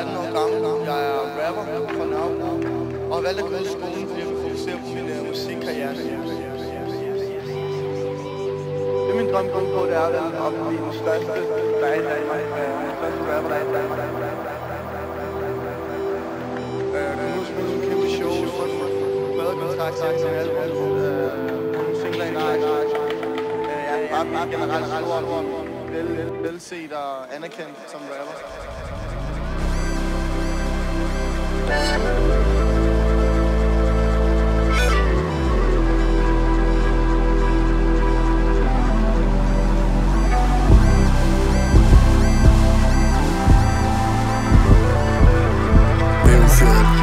18 år gammel. Jeg er rapper fra Nørrebro. Og har valgt at gå ud i skolen, fordi jeg vil fokusere på min uh, musikkarriere. Det min drøm går på, det er at være op i den største, der er i Danmark. Øh, den største rapper, der er i Danmark. Uh, nu spiller en kæmpe show, så pladekontrakt til alle album. Singler i Nørrebro. Jeg er bare generelt stor, vel, velset og anerkendt som rapper. friend